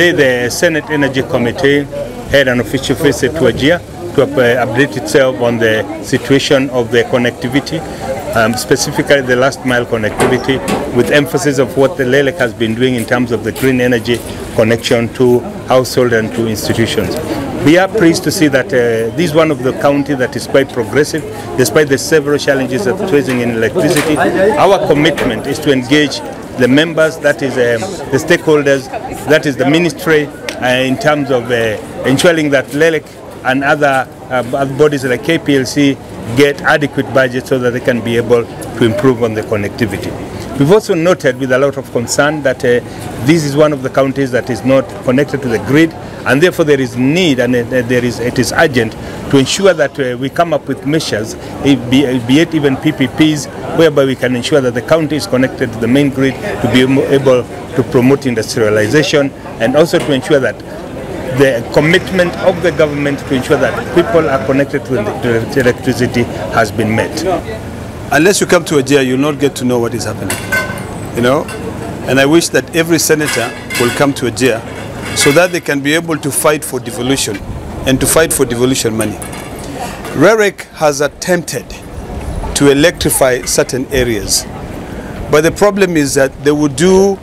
Today, the Senate Energy Committee had an official visit to Wajir to uh, update itself on the situation of the connectivity, um, specifically the last mile connectivity, with emphasis of what the REREC has been doing in terms of the green energy connection to household and to institutions. We are pleased to see that uh, this is one of the county that is quite progressive, despite the several challenges that facing in electricity. Our commitment is to engage the members, that is um, the stakeholders, that is the ministry, uh, in terms of uh, ensuring that REREC and other uh, bodies like KPLC get adequate budget so that they can be able to improve on the connectivity. We've also noted with a lot of concern that uh, this is one of the counties that is not connected to the grid and therefore there is need and uh, there is, it is urgent to ensure that uh, we come up with measures, be, be it even PPPs, whereby we can ensure that the county is connected to the main grid to be able to promote industrialization and also to ensure that the commitment of the government to ensure that people are connected to the electricity has been met. Unless you come to Wajir, you'll not get to know what is happening. You know? And I wish that every senator will come to Wajir so that they can be able to fight for devolution and to fight for devolution money. REREC has attempted to electrify certain areas. But the problem is that they would do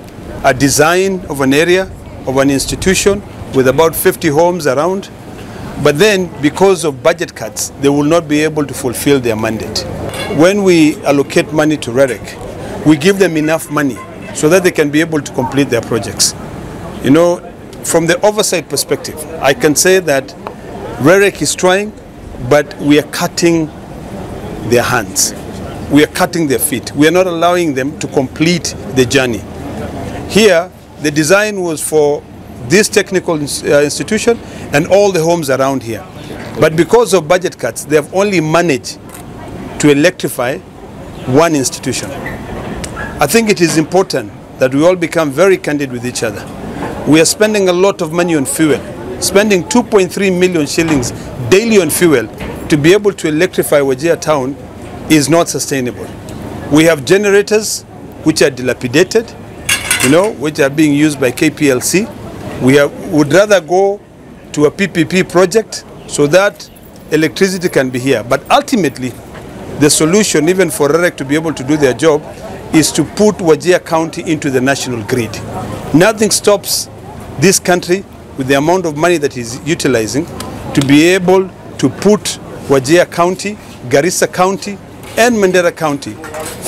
a design of an area, of an institution, with about 50 homes around. But then, because of budget cuts, they will not be able to fulfill their mandate. When we allocate money to REREC, we give them enough money so that they can be able to complete their projects. You know, from the oversight perspective, I can say that REREC is trying, but we are cutting their hands. We are cutting their feet. We are not allowing them to complete the journey. Here, the design was for this technical uh, institution and all the homes around here. But because of budget cuts, they have only managed to electrify one institution. I think it is important that we all become very candid with each other. We are spending a lot of money on fuel, spending 2.3 million shillings daily on fuel to be able to electrify Wajir town is not sustainable. We have generators which are dilapidated, you know, which are being used by KPLC. We have, would rather go to a PPP project so that electricity can be here. But ultimately, the solution, even for REREC to be able to do their job, is to put Wajir County into the national grid. Nothing stops this country with the amount of money that is utilizing to be able to put Wajir County, Garissa County, and Mandera County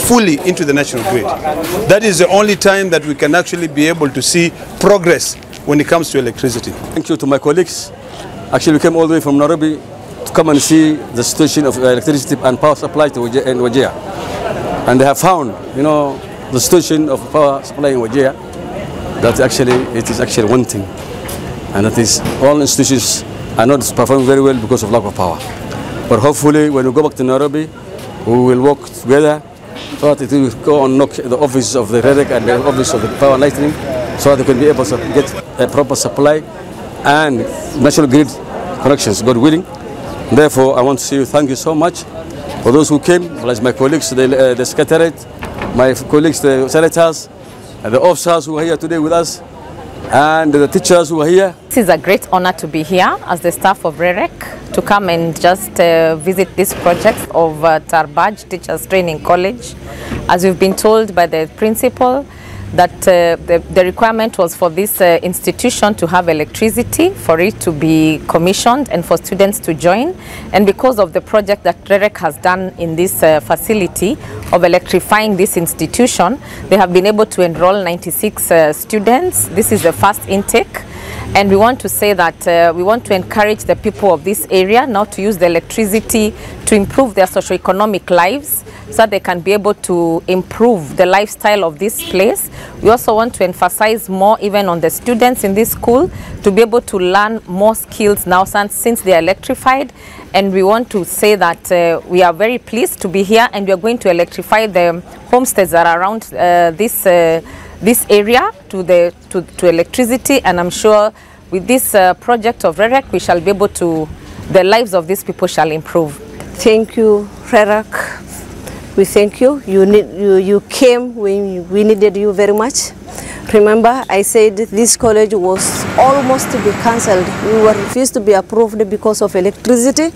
fully into the national grid. That is the only time that we can actually be able to see progress when it comes to electricity. Thank you to my colleagues. Actually, we came all the way from Nairobi to come and see the situation of uh, electricity and power supply to Wajir, in Wajir. And they have found, you know, the situation of power supply in Wajir, that actually it is actually one thing. And that is all institutions are not performing very well because of lack of power. But hopefully when we go back to Nairobi, we will work together so that it will go and knock the office of the REREC and the office of the power lightning so that they can be able to get a proper supply and national grid connections, God willing. Therefore, I want to say thank you so much for those who came, like my colleagues, the, uh, the secretariat, my colleagues, the senators, and the officers who are here today with us, and the teachers who are here. This is a great honor to be here as the staff of REREC to come and just uh, visit this project of uh, Tarbaj Teachers Training College. As we've been told by the principal, that uh, the, the requirement was for this uh, institution to have electricity, for it to be commissioned and for students to join. And because of the project that REREC has done in this uh, facility of electrifying this institution, they have been able to enroll 96 uh, students. This is the first intake. And we want to say that uh, we want to encourage the people of this area now to use the electricity to improve their socio-economic lives so that they can be able to improve the lifestyle of this place. We also want to emphasize more even on the students in this school to be able to learn more skills now since they are electrified. And we want to say that uh, we are very pleased to be here and we are going to electrify the homesteads that are around uh, this uh, this area to the to, to electricity and I'm sure with this uh, project of REREC we shall be able to the lives of these people shall improve. Thank you REREC. We thank you. You need you, you came when we needed you very much. Remember I said this college was almost to be cancelled. We were refused to be approved because of electricity.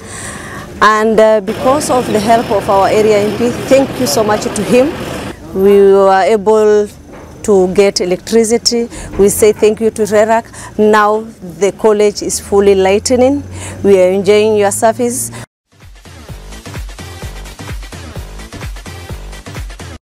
And uh, because of the help of our area MP, thank you so much to him. We were able to get electricity. We say thank you to RERAC. Now the college is fully lightening. We are enjoying your service.